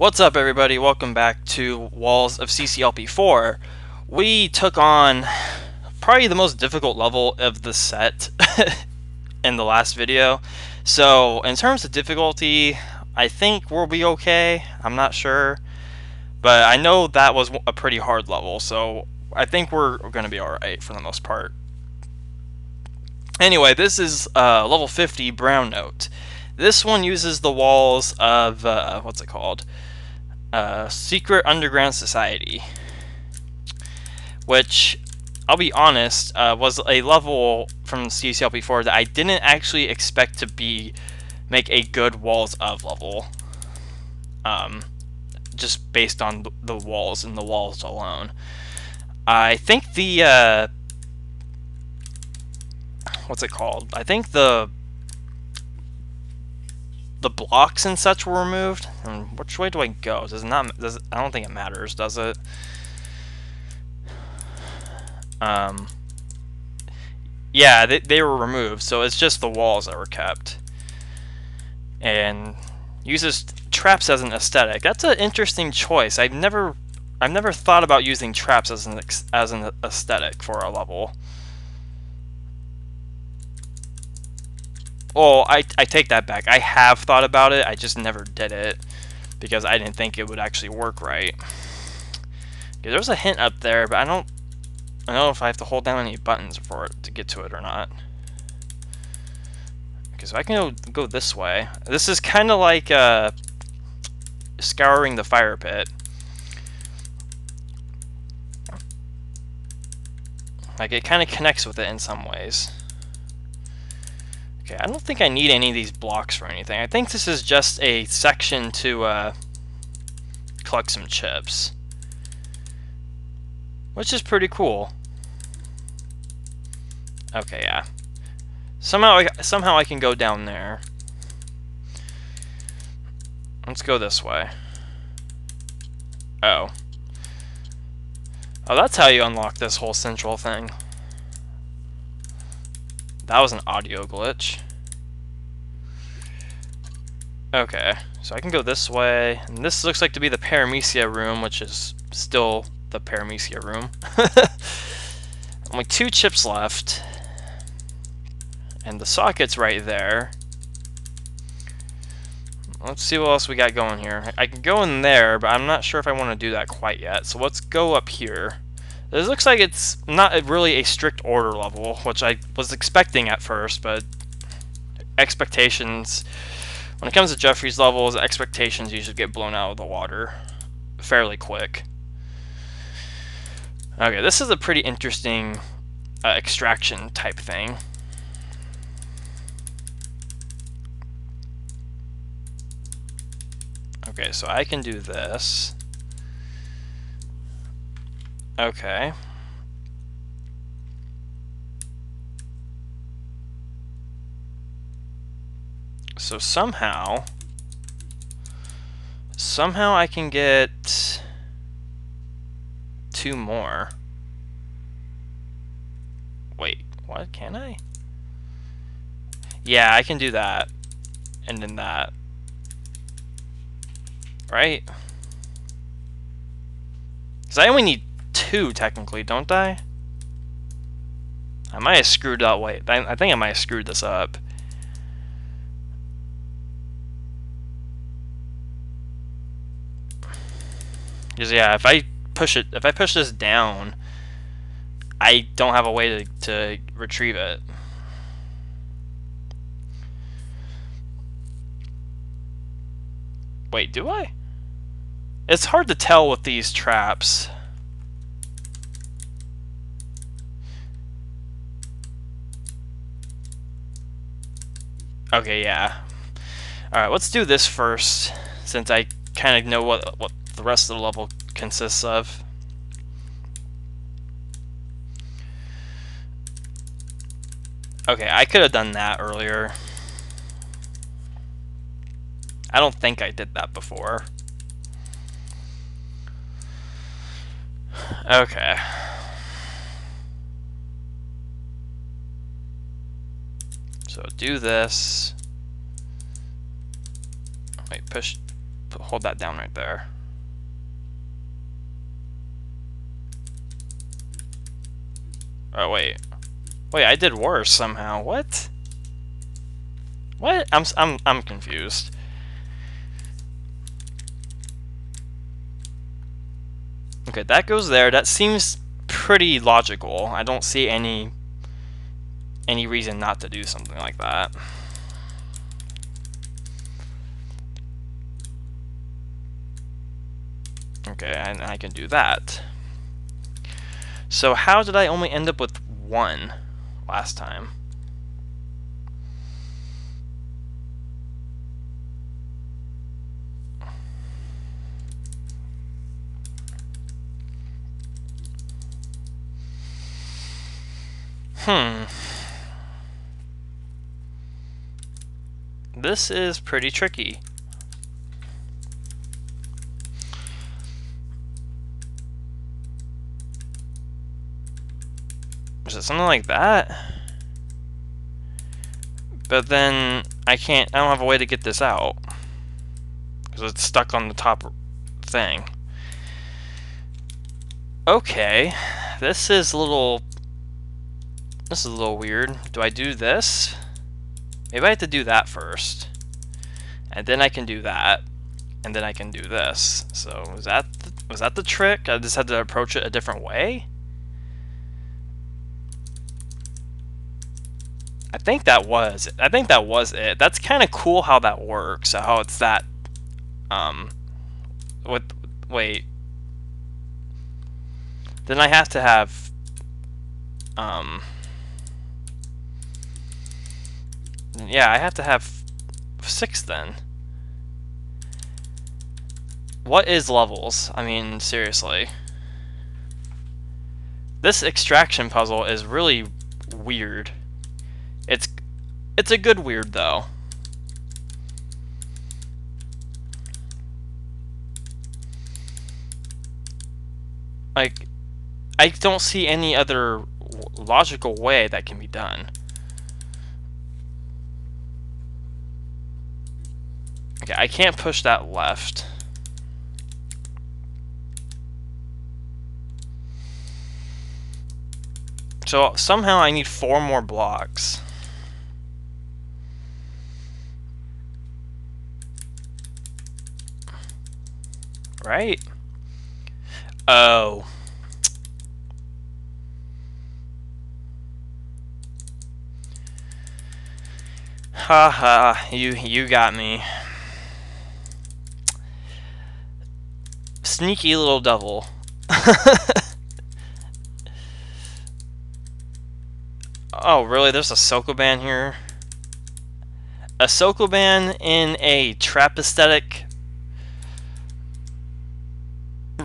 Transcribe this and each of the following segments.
What's up everybody, welcome back to Walls of CCLP4. We took on probably the most difficult level of the set in the last video. So in terms of difficulty, I think we'll be okay, I'm not sure. But I know that was a pretty hard level, so I think we're going to be alright for the most part. Anyway, this is uh, level 50 Brown Note. This one uses the walls of, uh, what's it called? Uh, Secret Underground Society, which I'll be honest uh, was a level from CCLP4 that I didn't actually expect to be make a good Walls of level. Um, just based on the walls and the walls alone. I think the uh, what's it called? I think the the blocks and such were removed. And which way do I go? Does not? Does I don't think it matters, does it? Um. Yeah, they they were removed, so it's just the walls that were kept. And uses traps as an aesthetic. That's an interesting choice. I've never I've never thought about using traps as an as an aesthetic for a level. Well, I, I take that back. I have thought about it. I just never did it because I didn't think it would actually work right. Okay, there's a hint up there, but I don't I don't know if I have to hold down any buttons for it to get to it or not. Okay, so I can go, go this way. This is kind of like uh, scouring the fire pit. Like, it kind of connects with it in some ways. Okay, I don't think I need any of these blocks for anything. I think this is just a section to uh, collect some chips. Which is pretty cool. Okay, yeah. Somehow, I, somehow I can go down there. Let's go this way. Oh. Oh, that's how you unlock this whole central thing. That was an audio glitch. Okay, so I can go this way, and this looks like to be the Paramecia room, which is still the Paramecia room. Only two chips left, and the socket's right there. Let's see what else we got going here. I can go in there, but I'm not sure if I want to do that quite yet, so let's go up here. This looks like it's not really a strict order level, which I was expecting at first, but expectations... When it comes to Jeffrey's levels, expectations usually get blown out of the water fairly quick. Okay, this is a pretty interesting uh, extraction type thing. Okay, so I can do this. Okay. So somehow, somehow I can get two more. Wait, what? Can I? Yeah, I can do that. And then that. Right? Because I only need two, technically, don't I? I might have screwed that way. I, I think I might have screwed this up. Because yeah, if I push it, if I push this down, I don't have a way to, to retrieve it. Wait, do I? It's hard to tell with these traps. Okay, yeah. Alright, let's do this first, since I kind of know what, what the rest of the level consists of. Okay, I could have done that earlier. I don't think I did that before. Okay. So do this. Wait, push hold that down right there. Oh, wait. Wait, I did worse somehow. What? What? I'm, I'm, I'm confused. Okay, that goes there. That seems pretty logical. I don't see any any reason not to do something like that. Okay, and I can do that. So how did I only end up with one last time? Hmm. This is pretty tricky. Is it something like that? But then I can't, I don't have a way to get this out. Because it's stuck on the top thing. Okay, this is a little, this is a little weird. Do I do this? Maybe I have to do that first. And then I can do that. And then I can do this. So was that the, was that the trick? I just had to approach it a different way? I think that was it. I think that was it. That's kind of cool how that works. How it's that um what wait. Then I have to have um Yeah, I have to have six then. What is levels? I mean, seriously. This extraction puzzle is really weird. It's it's a good weird though. Like I don't see any other logical way that can be done. Okay, I can't push that left. So somehow I need four more blocks. Right? Oh. Ha ha, you you got me. Sneaky little devil. oh, really? There's a Sokoban here? A Sokoban in a trap aesthetic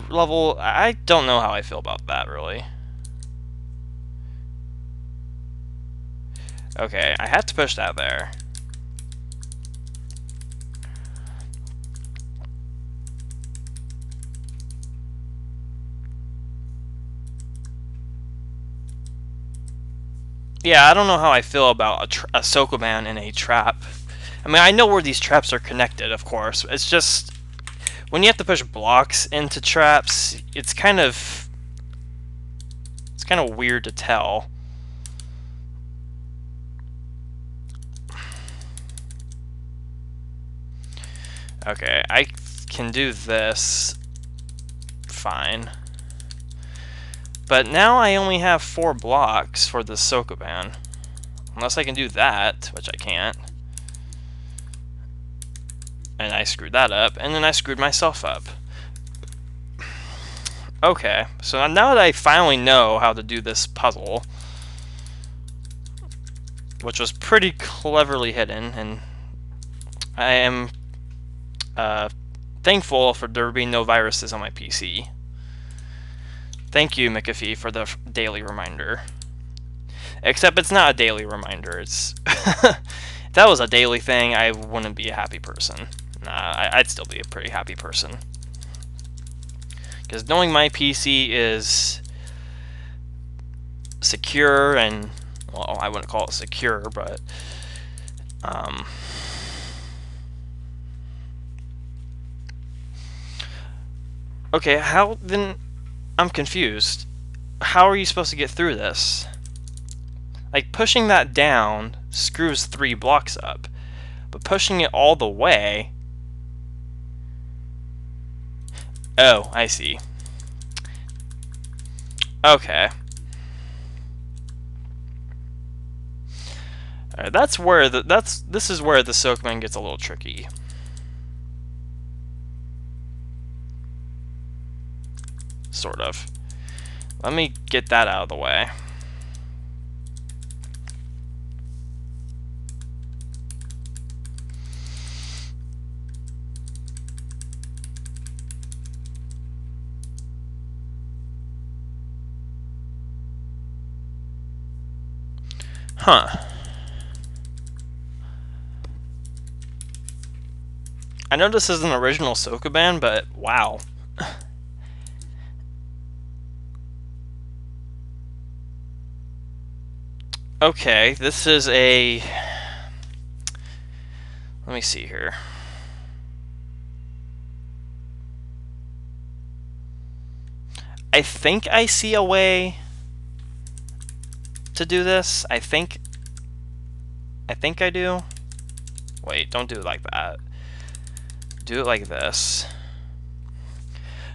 level? I don't know how I feel about that, really. Okay, I have to push that there. Yeah, I don't know how I feel about a, tra- a Sokoban in a trap. I mean, I know where these traps are connected, of course. It's just when you have to push blocks into traps, it's kind of it's kind of weird to tell. Okay, I can do this fine. But now I only have four blocks for the Sokoban. Unless I can do that, which I can't. And I screwed that up, and then I screwed myself up. Okay, so now that I finally know how to do this puzzle, which was pretty cleverly hidden, and I am uh, thankful for there being no viruses on my PC. Thank you, McAfee, for the daily reminder. Except it's not a daily reminder. It's if that was a daily thing, I wouldn't be a happy person. Nah, I'd still be a pretty happy person. Because knowing my PC is secure and, well, I wouldn't call it secure, but, um, Okay, how then? I'm confused. How are you supposed to get through this? Like, pushing that down screws three blocks up, but pushing it all the way... Oh, I see. Okay. Alright, that's where the, that's, this is where the Sokoban gets a little tricky. Sort of. Let me get that out of the way. Huh. I know this is an original Sokoban, but wow. Okay, this is a... Let me see here. I think I see a way to do this. I think I think I do. Wait, don't do it like that. Do it like this.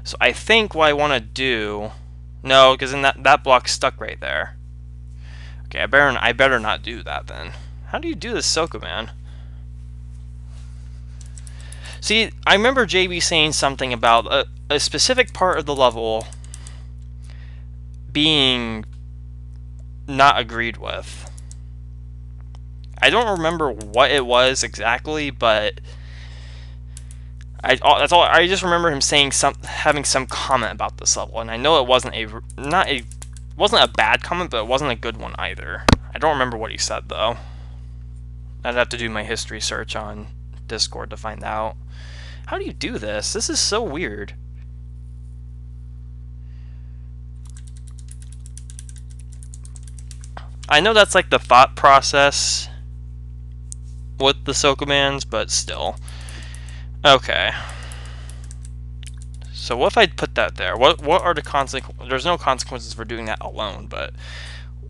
So I think what I want to do... No, because then that, that block's stuck right there. Okay, I better, I better not do that then. How do you do this, Sokoban? See, I remember JB saying something about a, a specific part of the level being not agreed with. I don't remember what it was exactly, but I that's all. I just remember him saying some, having some comment about this level, and I know it wasn't a not a wasn't a bad comment, but it wasn't a good one either. I don't remember what he said though. I'd have to do my history search on Discord to find out. How do you do this? This is so weird. I know that's like the thought process with the Sokobans, but still. Okay. So what if I put that there? What what are the consequences? There's no consequences for doing that alone, but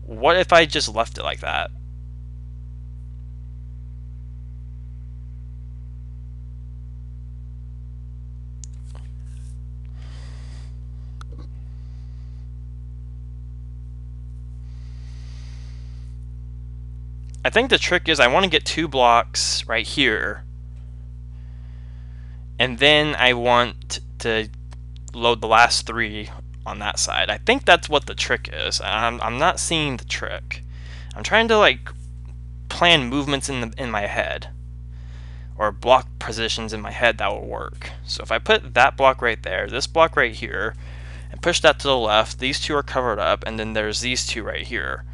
what if I just left it like that? I think the trick is I want to get two blocks right here. And then I want to load the last three on that side. I think that's what the trick is. I'm, I'm not seeing the trick. I'm trying to like plan movements in the in my head or block positions in my head that will work. So if I put that block right there, this block right here, and push that to the left, these two are covered up, and then there's these two right here.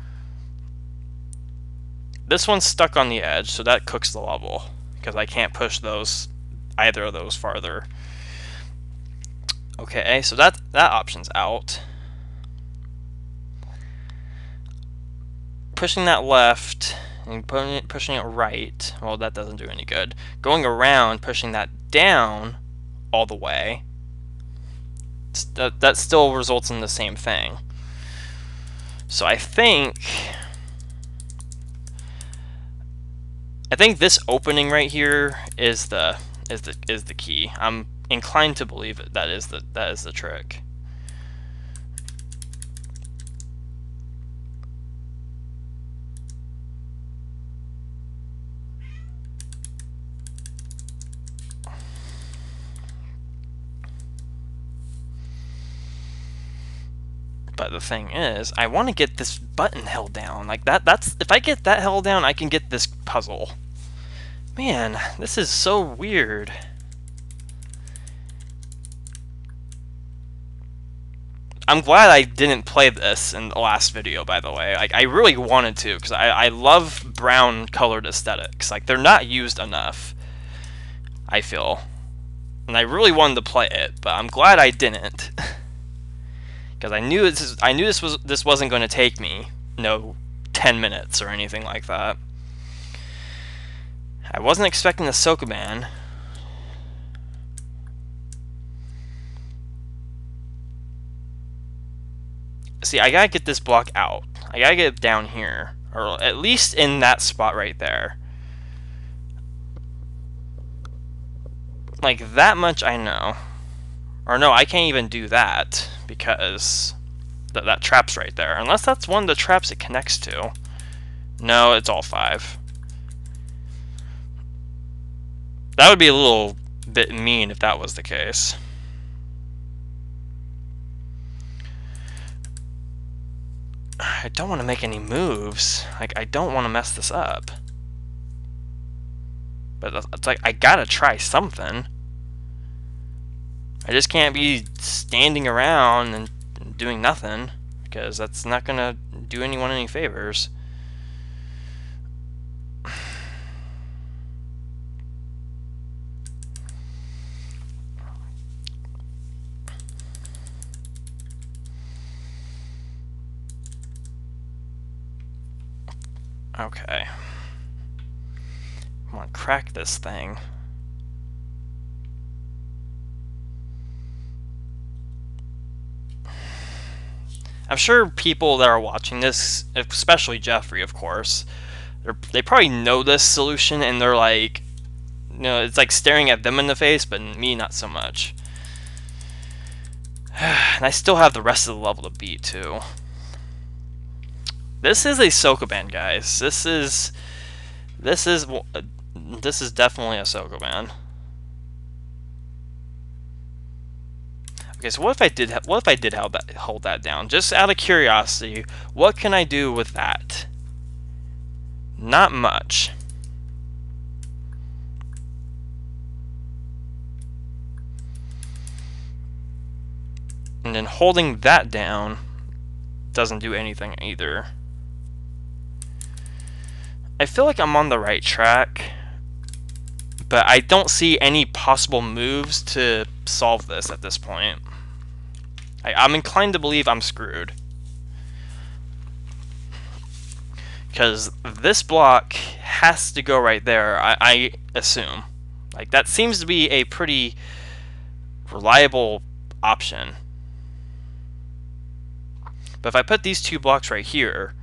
This one's stuck on the edge, so that cooks the level, because I can't push those, either of those farther. Okay, so that, that option's out. Pushing that left and pushing it right, well that doesn't do any good. Going around, pushing that down all the way, that, that still results in the same thing. So I think I think this opening right here is the is the is the key. I'm inclined to believe it. That is the that is the trick. But the thing is, I want to get this button held down. Like that that's if I get that held down, I can get this puzzle. Man, this is so weird. I'm glad I didn't play this in the last video, by the way. Like, I really wanted to, because I, I love brown colored aesthetics. Like, they're not used enough, I feel. And I really wanted to play it, but I'm glad I didn't. because I knew this I knew this was this wasn't going to take me no 10 minutes or anything like that. I wasn't expecting the Sokoban. See, I gotta get this block out. I gotta get it down here, or at least in that spot right there. Like, that much I know. Or no, I can't even do that, because th that trap's right there. Unless that's one of the traps it connects to. No, it's all five. That would be a little bit mean if that was the case. I don't want to make any moves. Like, I don't want to mess this up. But it's like, I gotta try something. I just can't be standing around and doing nothing, because that's not gonna do anyone any favors. Okay. I'm gonna crack this thing. I'm sure people that are watching this, especially Jeffrey, of course, they probably know this solution and they're like, you know, it's like staring at them in the face, but me not so much. and I still have the rest of the level to beat too. This is a Sokoban, guys. This is this is this is definitely a Sokoban. Okay, so what if I did what if I did hold that hold that down? Just out of curiosity, what can I do with that? Not much. And then holding that down doesn't do anything either. I feel like I'm on the right track, but I don't see any possible moves to solve this at this point. I, I'm inclined to believe I'm screwed. Because this block has to go right there, I, I assume. Like, that seems to be a pretty reliable option. But if I put these two blocks right here,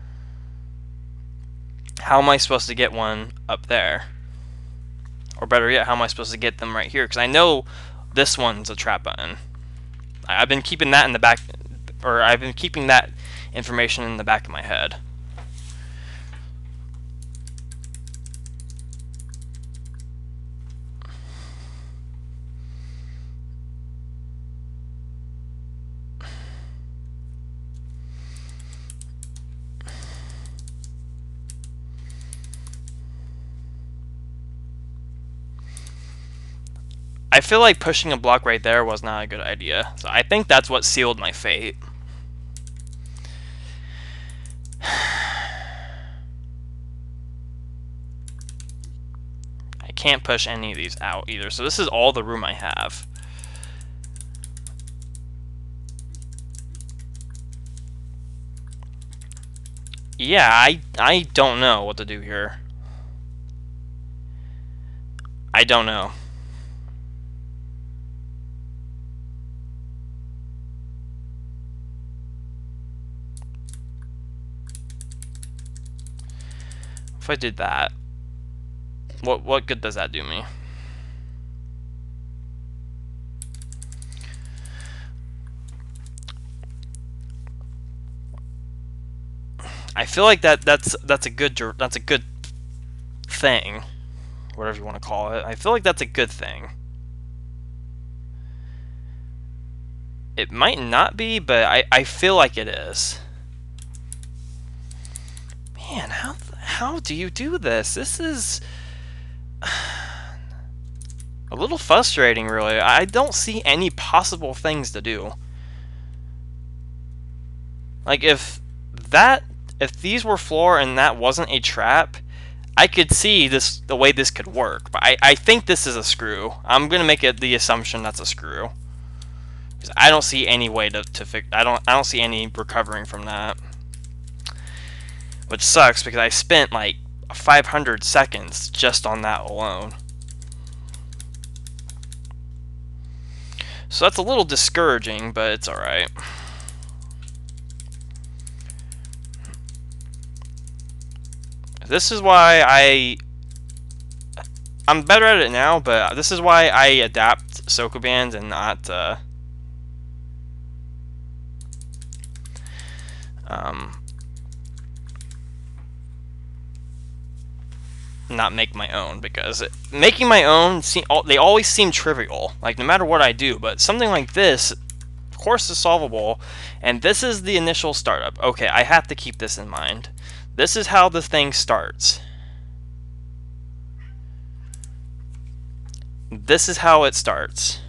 how am I supposed to get one up there? Or better yet, how am I supposed to get them right here? Because I know this one's a trap button. I've been keeping that in the back, or I've been keeping that information in the back of my head. I feel like pushing a block right there was not a good idea. So I think that's what sealed my fate. I can't push any of these out either. So this is all the room I have. Yeah, I I don't know what to do here. I don't know. If I did that, what what good does that do me? I feel like that that's that's a good that's a good thing, whatever you want to call it. I feel like that's a good thing. It might not be, but I, I feel like it is. Man, how how do you do this? This is a little frustrating, really. I don't see any possible things to do. Like, if that, if these were floor and that wasn't a trap, I could see this the way this could work. But I, I think this is a screw. I'm gonna make it the assumption that's a screw. Because I don't see any way to, to fix. I don't I don't see any recovering from that which sucks because I spent like 500 seconds just on that alone. So that's a little discouraging, but it's alright. This is why I... I'm better at it now, but this is why I adapt Sokoban and not... Uh, um, not make my own because making my own seem, they always seem trivial like no matter what I do but something like this of course is solvable and this is the initial startup. Okay I have to keep this in mind. This is how the thing starts. This is how it starts.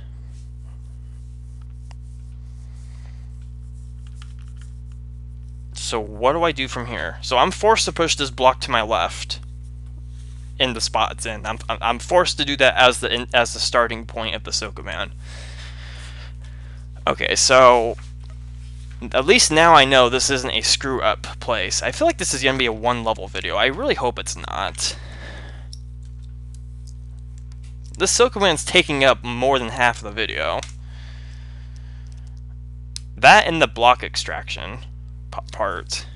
So what do I do from here? So I'm forced to push this block to my left in the spot it's in. I'm, I'm forced to do that as the as the starting point of the Sokoban. Okay, so at least now I know this isn't a screw up place. I feel like this is going to be a one level video. I really hope it's not. This Sokoban's taking up more than half of the video. That and the block extraction part.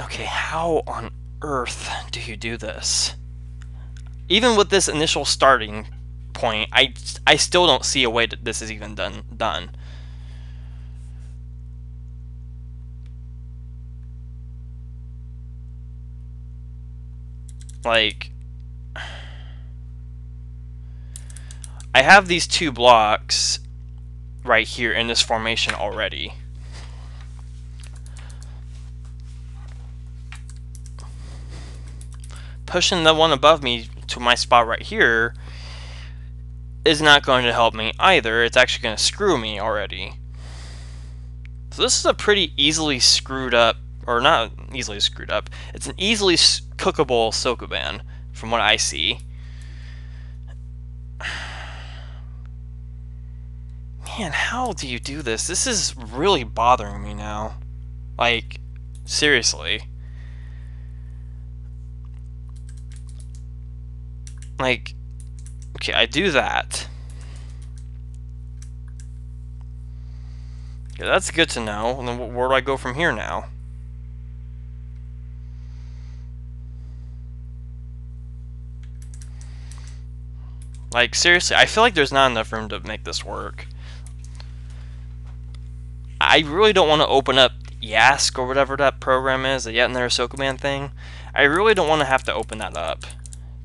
Okay, how on earth do you do this? Even with this initial starting point, I, I still don't see a way that this is even done. done. Like, I have these two blocks right here in this formation already. Pushing the one above me to my spot right here is not going to help me either. It's actually going to screw me already. So this is a pretty easily screwed up, or not easily screwed up, it's an easily cookable Sokoban from what I see. Man, how do you do this? This is really bothering me now. Like, seriously. Like, okay, I do that. Okay, that's good to know. And then where do I go from here now? Like, seriously, I feel like there's not enough room to make this work. I really don't want to open up YASC or whatever that program is, the Yet Another Sokoban thing. I really don't want to have to open that up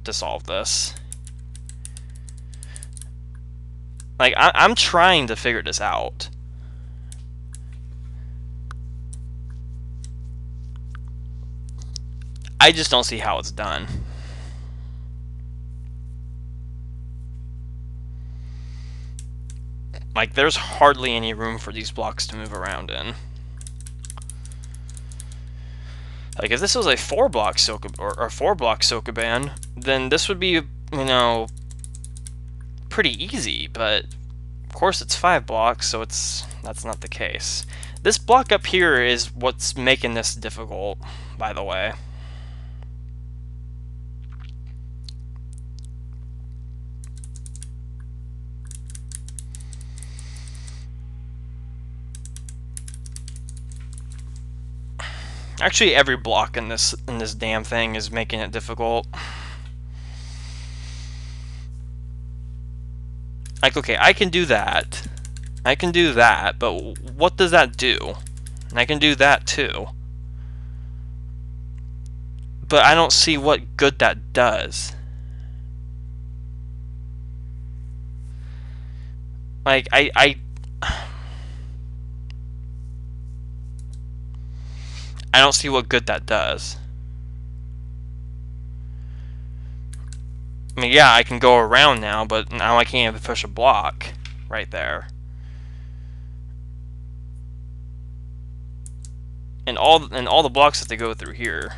to solve this. Like, I I'm trying to figure this out. I just don't see how it's done. Like, there's hardly any room for these blocks to move around in. Like if this was a four block Soka or a four block Sokoban, then this would be you know pretty easy. But of course it's five blocks, so it's that's not the case. This block up here is what's making this difficult, by the way. Actually, every block in this in this damn thing is making it difficult. Like, okay, I can do that. I can do that, but what does that do? And I can do that too. But I don't see what good that does. Like, I, I I don't see what good that does. I mean, yeah, I can go around now, but now I can't even push a block right there. And all and all the blocks have to go through here.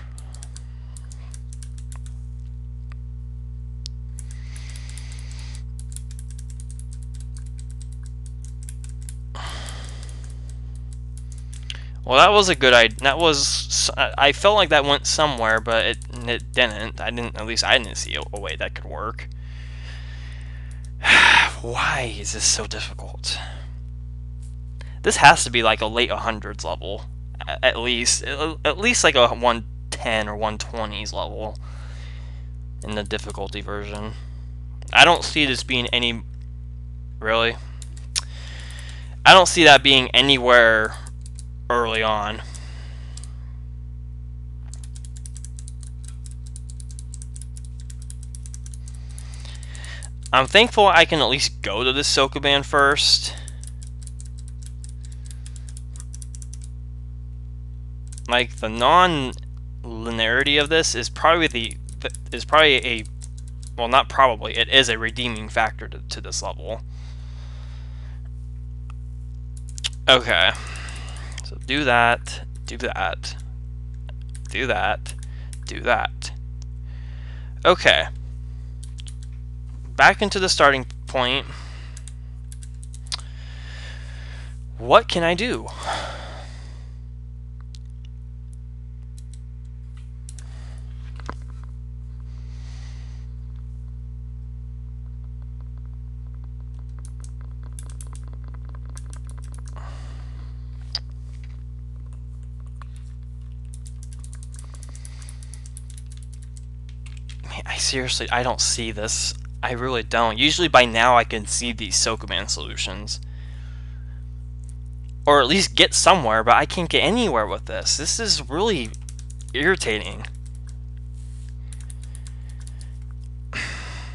Well, that was a good idea. That was I felt like that went somewhere, but it it didn't. I didn't. At least I didn't see a, way that could work. Why is this so difficult? This has to be like a late 100s level, at least. At least like a 110 or 120s level in the difficulty version. I don't see this being any... Really? I don't see that being anywhere early on. I'm thankful I can at least go to this Sokoban first. Like, the non-linearity of this is probably the is probably a well not probably it is a redeeming factor to, to this level okay do that do that do that do that. Okay. Back into the starting point. What can I do seriously, I don't see this. I really don't. Usually by now I can see these Sokoban solutions. Or at least get somewhere, but I can't get anywhere with this. This is really irritating.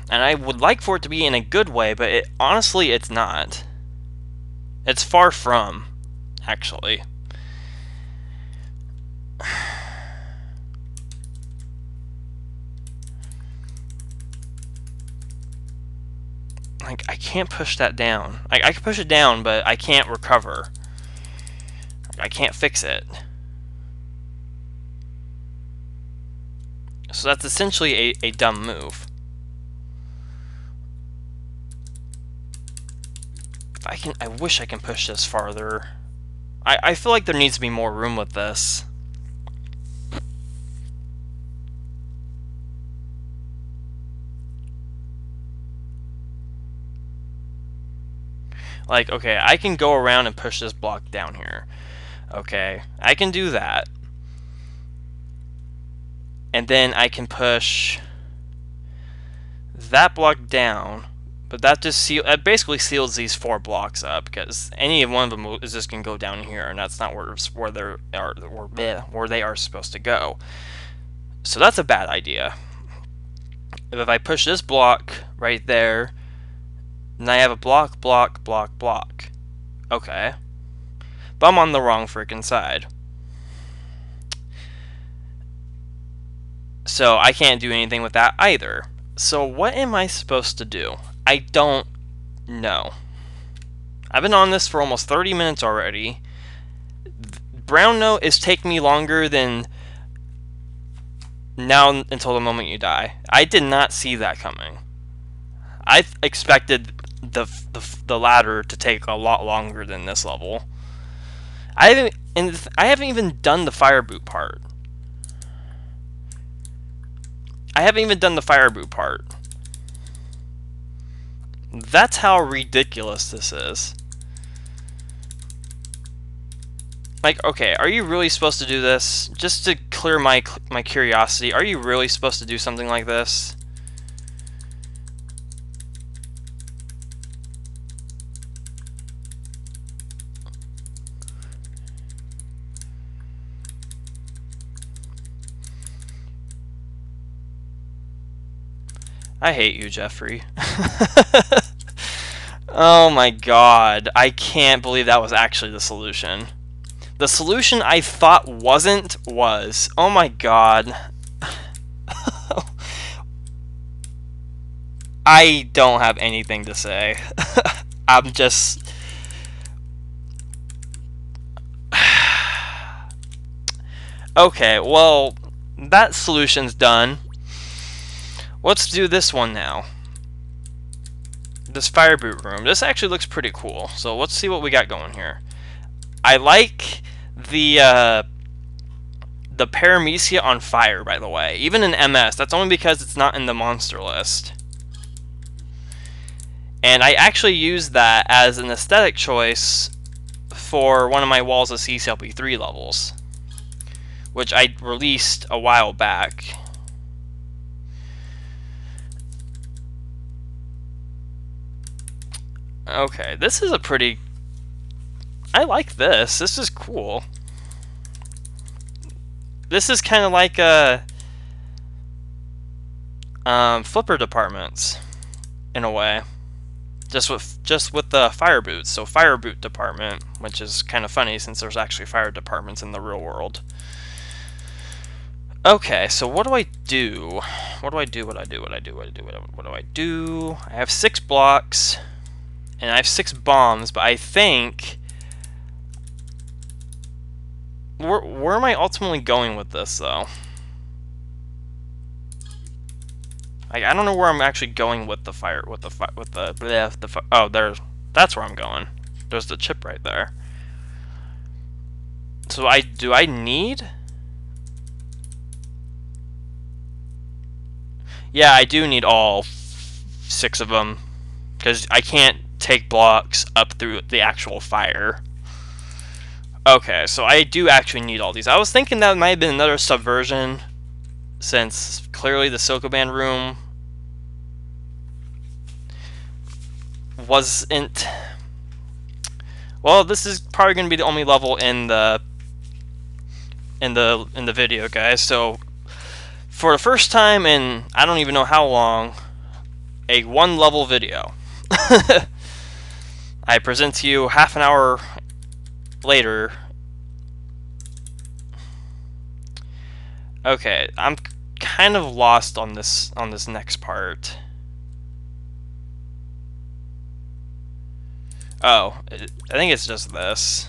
And I would like for it to be in a good way, but it, honestly, it's not. It's far from, actually. Like, I can't push that down. Like, I can push it down, but I can't recover. I can't fix it. So that's essentially a, a dumb move. If I can, I wish I can push this farther. I, I feel like there needs to be more room with this. Like, okay, I can go around and push this block down here. Okay, I can do that. And then I can push that block down. But that just seal that basically seals these four blocks up because any one of them is just gonna go down here, and that's not where where they are where, where they are supposed to go. So that's a bad idea. If I push this block right there, and I have a block, block, block, block. Okay. But I'm on the wrong freaking side. So I can't do anything with that either. So what am I supposed to do? I don't know. I've been on this for almost 30 minutes already. Brown note is taking me longer than now until the moment you die. I did not see that coming. I expected the, the, the ladder to take a lot longer than this level. I haven't and I haven't even done the fire boot part. I haven't even done the fire boot part. That's how ridiculous this is. Like, okay, are you really supposed to do this? Just to clear my my curiosity, are you really supposed to do something like this? I hate you, Jeffrey. oh my god. I can't believe that was actually the solution. The solution I thought wasn't was. Oh my god. I don't have anything to say. I'm just... okay, well, that solution's done. Let's do this one now. This fire boot room. This actually looks pretty cool. So let's see what we got going here. I like the uh, the paramecia on fire, by the way. Even in MS. That's only because it's not in the monster list. And I actually used that as an aesthetic choice for one of my Walls of CCLP 3 levels, which I released a while back. Okay, this is a pretty... I like this. This is cool. This is kind of like a... Um, flipper departments, in a way. Just with just with the fire boots. So fire boot department, which is kind of funny since there's actually fire departments in the real world. Okay, so what do I do? What do I do? What do I do? What do I do? What do I do? What do I do? I have six blocks and I have six bombs, but I think... Where, where am I ultimately going with this, though? Like, I don't know where I'm actually going with the fire, with the fire, with the, bleh, the, oh, there's, that's where I'm going. There's the chip right there. So I, do I need? Yeah, I do need all six of them. Because I can't take blocks up through the actual fire. Okay, so I do actually need all these. I was thinking that might have been another subversion, since clearly the Sokoban room wasn't... Well, this is probably going to be the only level in the in the in the video, guys. So, for the first time in I don't even know how long, a one level video. I present to you half an hour later. Okay, I'm kind of lost on this on this next part. Oh, I think it's just this.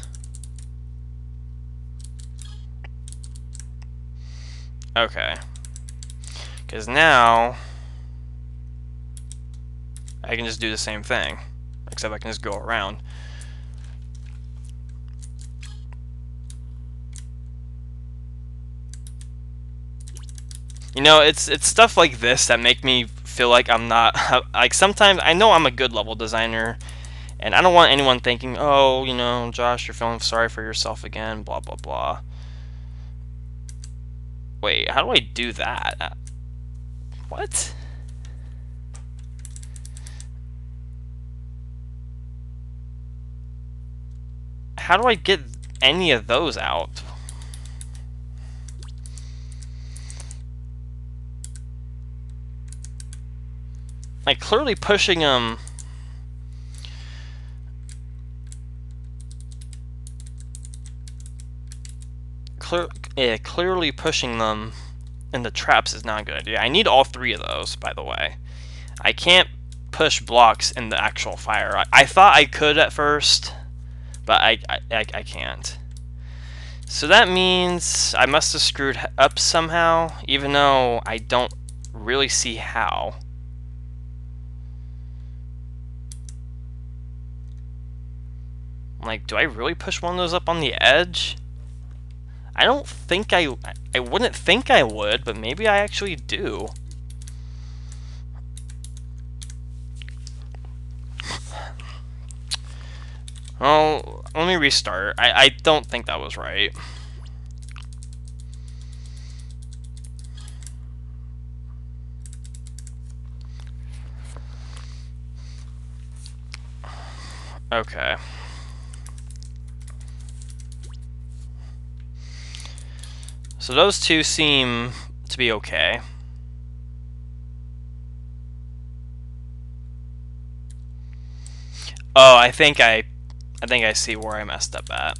Okay. Because now I can just do the same thing except I can just go around. You know, it's it's stuff like this that make me feel like I'm not like sometimes I know I'm a good level designer and I don't want anyone thinking, "Oh, you know, Josh, you're feeling sorry for yourself again, blah blah blah." Wait, how do I do that? What? How do I get any of those out? Like, clearly pushing them... Clear, yeah, clearly pushing them in the traps is not a good idea. I need all three of those, by the way. I can't push blocks in the actual fire. I, I thought I could at first, but I, I, I can't. So that means I must have screwed up somehow, even though I don't really see how. Like, do I really push one of those up on the edge? I don't think I... I wouldn't think I would, but maybe I actually do. Well, let me restart. I, I don't think that was right. Okay. So those two seem to be okay. Oh, I think I I think I see where I messed up at.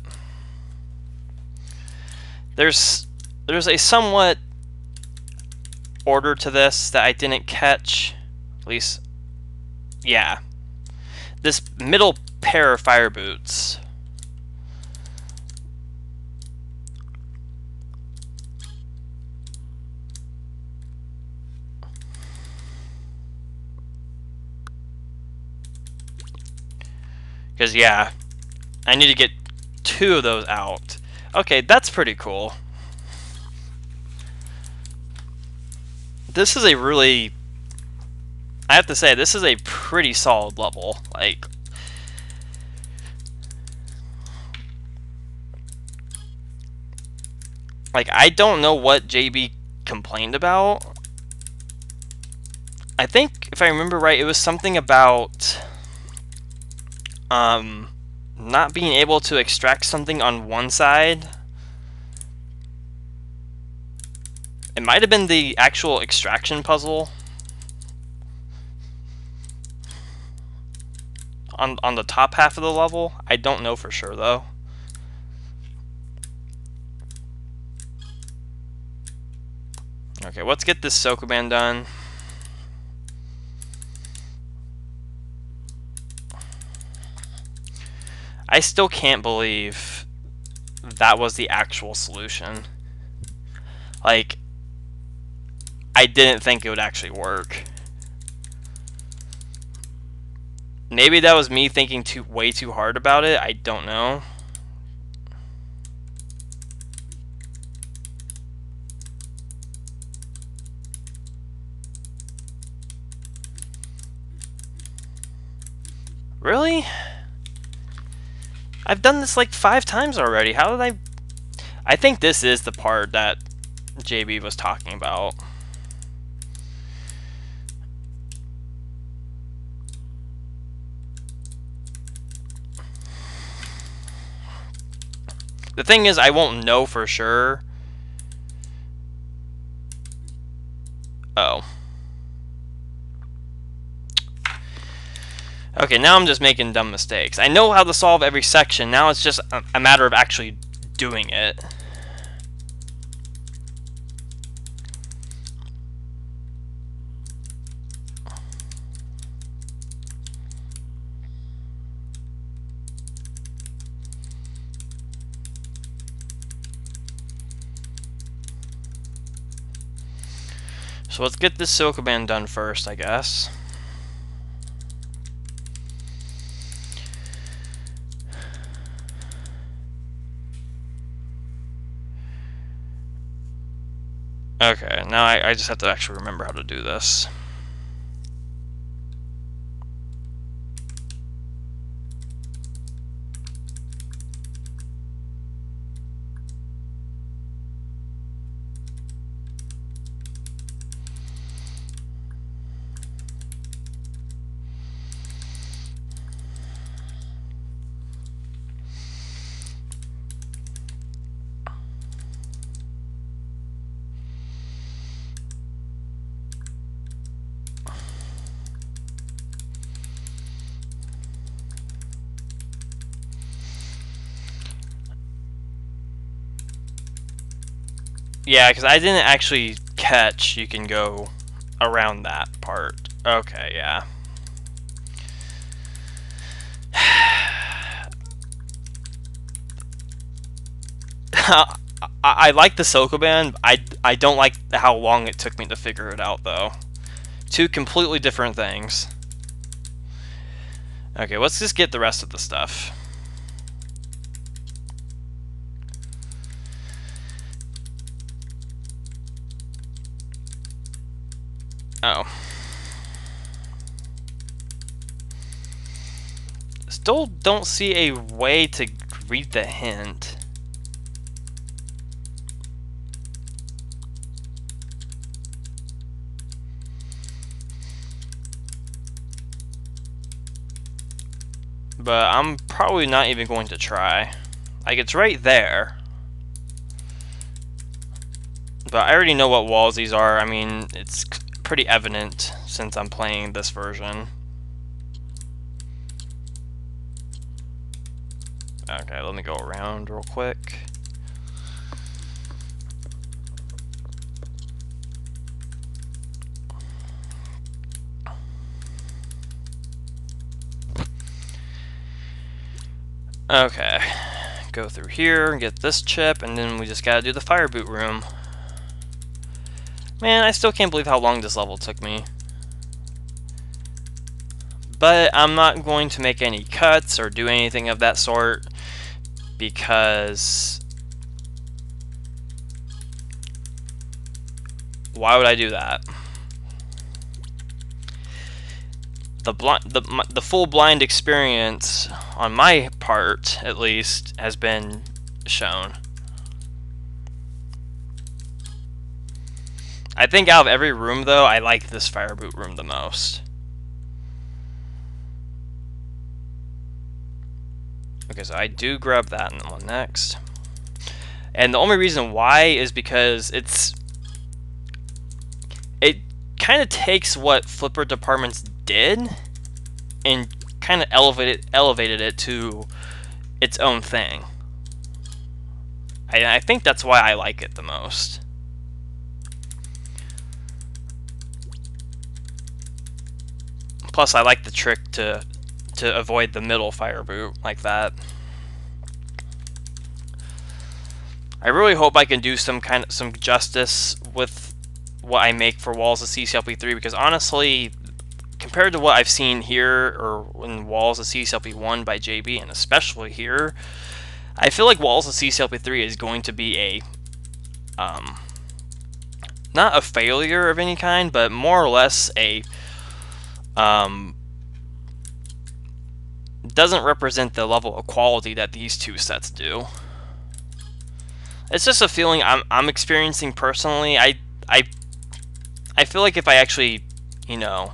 There's there's a somewhat order to this that I didn't catch. At least, yeah. This middle pair of fire boots. Because, yeah, I need to get two of those out. Okay, that's pretty cool. This is a really... I have to say, this is a pretty solid level. Like, Like, I don't know what JB complained about. I think, if I remember right, it was something about... Um, not being able to extract something on one side. It might have been the actual extraction puzzle. On, on the top half of the level. I don't know for sure though. Okay, let's get this Sokoban done. I still can't believe that was the actual solution. Like, I didn't think it would actually work. Maybe that was me thinking too way too hard about it. I don't know. Really? I've done this like five times already. How did I... I think this is the part that JB was talking about. The thing is, I won't know for sure. Oh. Okay, now I'm just making dumb mistakes. I know how to solve every section. Now it's just a, a matter of actually doing it. So let's get this Sokoban done first, I guess. Okay, now I, I just have to actually remember how to do this. Yeah, because I didn't actually catch you can go around that part. Okay, yeah. I, I like the Sokoban. I, I don't like how long it took me to figure it out, though. Two completely different things. Okay, let's just get the rest of the stuff. Oh. Still don't see a way to read the hint. But I'm probably not even going to try. Like, it's right there. But I already know what walls these are. I mean, it's pretty evident since I'm playing this version. Okay, let me go around real quick. Okay, go through here and get this chip, and then we just gotta do the fire boot room. Man, I still can't believe how long this level took me. But I'm not going to make any cuts or do anything of that sort because why would I do that? The blind, the the full blind experience on my part, at least, has been shown. I think out of every room, though, I like this fire boot room the most. Okay, so I do grab that one next. And the only reason why is because it's... It kind of takes what Flipper Departments did and kind of elevated, elevated it to its own thing. I, I think that's why I like it the most. Plus, I like the trick to to avoid the middle fire boot like that. I really hope I can do some kind of some justice with what I make for Walls of CCLP3 because honestly, compared to what I've seen here or in Walls of CCLP1 by JB and especially here, I feel like Walls of CCLP3 is going to be a um, not a failure of any kind, but more or less a um, doesn't represent the level of quality that these two sets do. It's just a feeling I'm, I'm experiencing personally. I, I, I feel like if I actually, you know,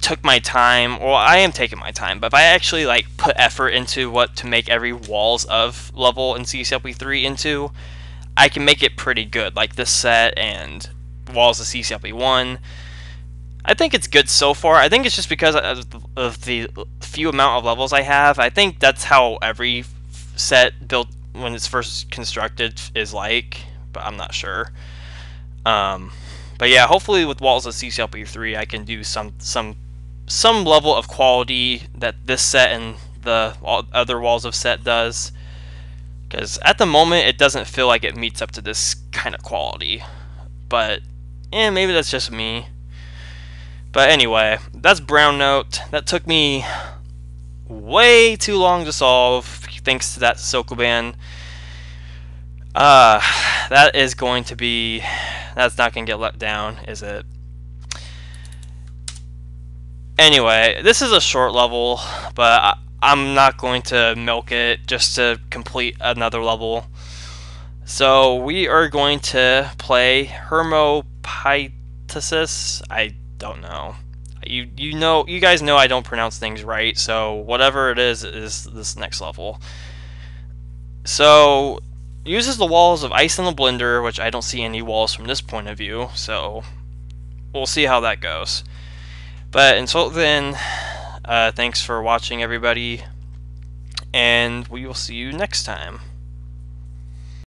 took my time, well, I am taking my time, but if I actually like put effort into what to make every walls of level in CCLP3 into, I can make it pretty good. Like this set and walls of CCLP1 I think it's good so far. I think it's just because of the few amount of levels I have. I think that's how every set built when it's first constructed is like, but I'm not sure. Um, but yeah, hopefully with Walls of CCLP3, I can do some some some level of quality that this set and the other Walls of set does. Because at the moment, it doesn't feel like it meets up to this kind of quality. But, yeah, maybe that's just me. But anyway, that's Brown Note. That took me way too long to solve, thanks to that Sokoban. Uh, that is going to be... That's not going to get let down, is it? Anyway, this is a short level, but I, I'm not going to milk it just to complete another level. So we are going to play Hermopytasis. I don't know. You you know you guys know I don't pronounce things right, so whatever it is is this next level. So uses the walls of Ice in the Blender, which I don't see any walls from this point of view, so we'll see how that goes. But until then, uh, thanks for watching everybody, and we will see you next time.